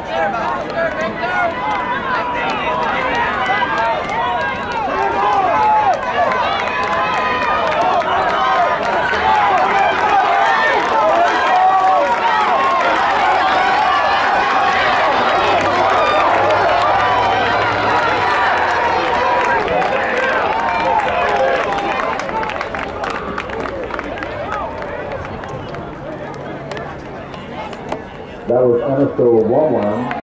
第二吧。That was NSO 11.